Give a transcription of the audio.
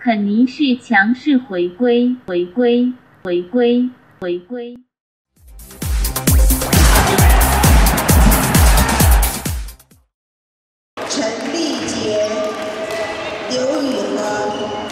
肯尼是强势回归，回归，回归，回归。陈立杰，刘宇和。